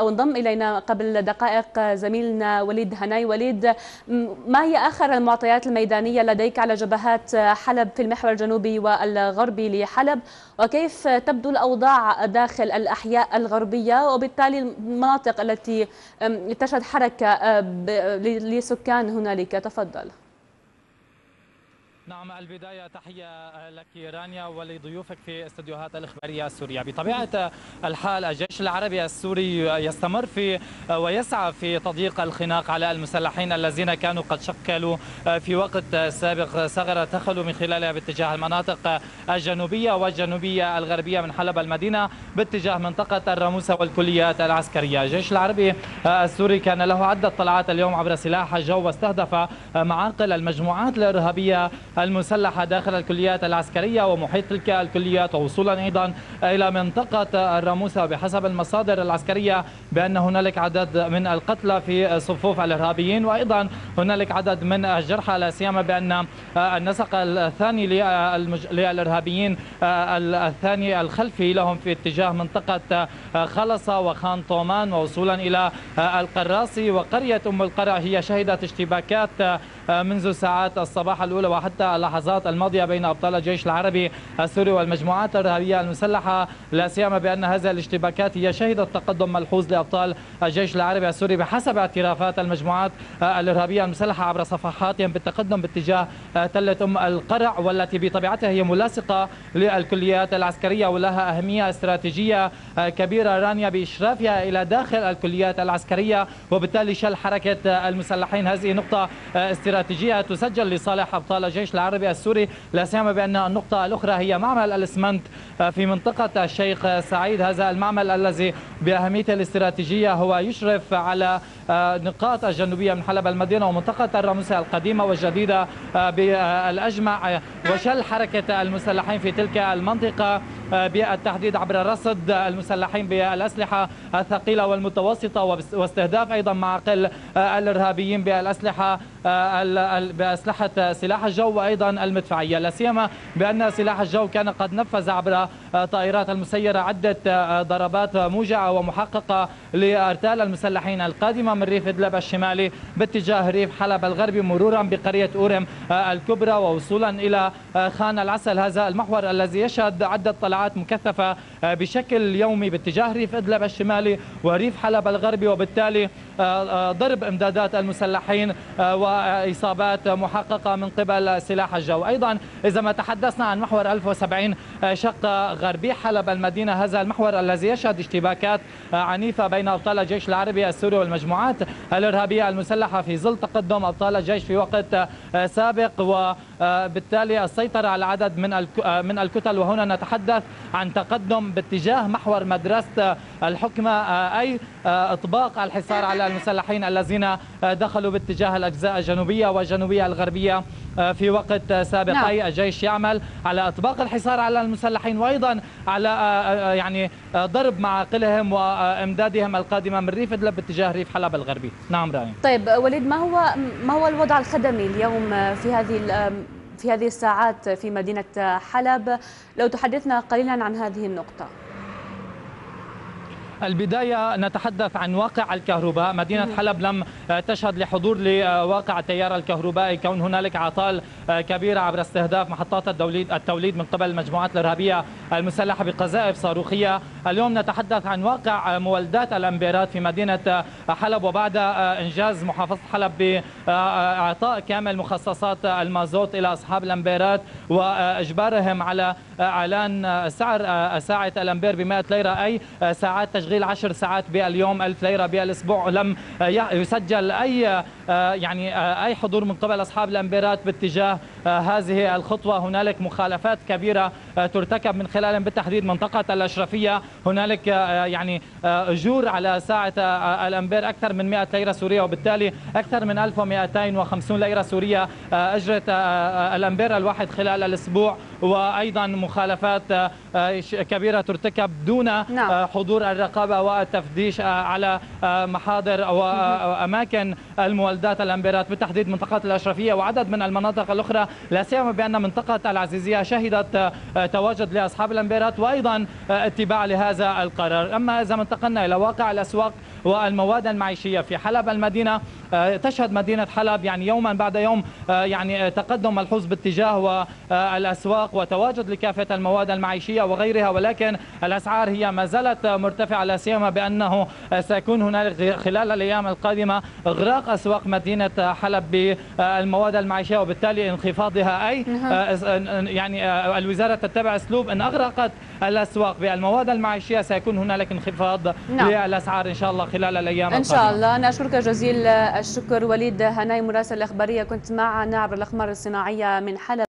وانضم إلينا قبل دقائق زميلنا وليد هناي. وليد ما هي آخر المعطيات الميدانية لديك على جبهات حلب في المحور الجنوبي والغربي لحلب؟ وكيف تبدو الأوضاع داخل الأحياء الغربية؟ وبالتالي المناطق التي تشهد حركة لسكان هنالك. تفضل. نعم البداية تحية لك رانيا ولضيوفك في استديوهات الإخبارية السورية. بطبيعة الحال الجيش العربي السوري يستمر في ويسعى في تضييق الخناق على المسلحين الذين كانوا قد شكلوا في وقت سابق ثغرة دخلوا من خلالها باتجاه المناطق الجنوبية والجنوبية الغربية من حلب المدينة باتجاه منطقة الراموسة والكليات العسكرية. الجيش العربي السوري كان له عدة طلعات اليوم عبر سلاح الجو واستهدف معاقل المجموعات الإرهابية المسلحة داخل الكليات العسكرية ومحيط تلك الكليات ووصولا أيضا إلى منطقة الراموسة بحسب المصادر العسكرية بأن هنالك عدد من القتلى في صفوف الإرهابيين وأيضا هنالك عدد من الجرحى لا سيما بأن النسق الثاني للإرهابيين الثاني الخلفي لهم في اتجاه منطقة خلصة وخان طومان ووصولا إلى القراصي. وقرية أم القرع هي شهدت اشتباكات منذ ساعات الصباح الأولى وحتى اللحظات الماضية بين أبطال الجيش العربي السوري والمجموعات الإرهابية المسلحة لا سيما بأن هذه الاشتباكات هي شهدت تقدم ملحوظ لأبطال الجيش العربي السوري بحسب اعترافات المجموعات الإرهابية المسلحة عبر صفحاتهم بالتقدم باتجاه تلة أم القرع والتي بطبيعتها هي ملاصقة للكليات العسكرية ولها أهمية استراتيجية كبيرة رانيا بإشرافها إلى داخل الكليات العسكرية وبالتالي شل حركة المسلحين. هذه نقطة استراتيجية تسجل لصالح أبطال الجيش العربي السوري. لا سيما بأن النقطة الأخرى هي معمل الإسمنت في منطقة الشيخ سعيد. هذا المعمل الذي بأهميته الاستراتيجية هو يشرف على نقاط الجنوبية من حلب المدينة ومنطقة الرمسة القديمة والجديدة بالأجمع وشل حركة المسلحين في تلك المنطقة بالتحديد عبر رصد المسلحين بالأسلحة الثقيلة والمتوسطة واستهداف أيضا معاقل الإرهابيين بالأسلحة بأسلحة سلاح الجو وأيضا المدفعية. لا سيما بأن سلاح الجو كان قد نفذ عبر طائرات المسيرة عدة ضربات موجعة ومحققة لأرتال المسلحين القادمة. من ريف إدلب الشمالي باتجاه ريف حلب الغربي مرورا بقرية أورم الكبرى ووصولا إلى خان العسل. هذا المحور الذي يشهد عدة طلعات مكثفة بشكل يومي باتجاه ريف إدلب الشمالي وريف حلب الغربي وبالتالي ضرب امدادات المسلحين وإصابات محققة من قبل سلاح الجو. أيضا إذا ما تحدثنا عن محور 1070 شق غربي حلب المدينة. هذا المحور الذي يشهد اشتباكات عنيفة بين أبطال الجيش العربي السوري والمجموعات. الإرهابية المسلحة في ظل تقدم أبطال الجيش في وقت سابق وبالتالي السيطرة على عدد من من الكتل. وهنا نتحدث عن تقدم باتجاه محور مدرسة الحكمة أي إطباق الحصار على المسلحين الذين دخلوا باتجاه الأجزاء الجنوبية والجنوبية الغربية في وقت سابق نعم. الجيش يعمل على إطباق الحصار على المسلحين وأيضا على يعني ضرب معاقلهم وإمدادهم القادمة من ريف إدلب باتجاه ريف حلب الغربي. نعم رايم طيب وليد ما هو ما هو الوضع الخدمي اليوم في هذه في هذه الساعات في مدينة حلب. لو تحدثنا قليلا عن هذه النقطة. البداية نتحدث عن واقع الكهرباء. مدينة حلب لم تشهد لحضور لواقع التيار الكهربائي. كون هنالك عطال كبيرة عبر استهداف محطات التوليد التوليد من قبل المجموعات الإرهابية المسلحة بقذائف صاروخية. اليوم نتحدث عن واقع مولدات الأمبيرات في مدينة حلب. وبعد إنجاز محافظة حلب بإعطاء كامل مخصصات المازوت إلى أصحاب الأمبيرات وإجبارهم على إعلان سعر ساعة الأمبير ب 100 ليرة أي ساعات تشغيل 10 ساعات باليوم 1000 ليرة بالأسبوع. لم يسجل أي يعني أي حضور من قبل أصحاب الأمبيرات باتجاه هذه الخطوة. هنالك مخالفات كبيرة ترتكب من خلال بالتحديد منطقة الأشرفية. هنالك يعني أجور على ساعة الأمبير أكثر من 100 ليرة سورية وبالتالي أكثر من 1250 ليرة سورية أجرت الأمبير الواحد خلال الأسبوع. وأيضا مخالفات كبيرة ترتكب دون نعم. حضور الرقابة والتفتيش على محاضر وأماكن المولدات الأمبيرات بالتحديد منطقة الأشرفية وعدد من المناطق الأخرى. لا سيما بأن منطقة العزيزية شهدت تواجد لأصحاب الأمبيرات وأيضا اتباع لهذا القرار. أما إذا انتقلنا إلى واقع الأسواق والمواد المعيشية في حلب المدينة تشهد مدينة حلب يعني يوما بعد يوم يعني تقدم ملحوظ باتجاه الأسواق وتواجد لكافة المواد المعيشية وغيرها. ولكن الأسعار هي ما زالت مرتفعة لا سيما بأنه سيكون هنالك خلال الأيام القادمة إغراق أسواق مدينة حلب بالمواد المعيشية وبالتالي انخفاضها أي يعني الوزارة تتبع أسلوب إن أغرقت الأسواق بالمواد المعيشية. سيكون هنالك انخفاض نعم. للأسعار إن شاء الله خلال الأيام إن شاء الله. نشكرك جزيل الشكر. وليد هناي مراسل الإخبارية كنت معنا عبر الأقمار الصناعية من حلب.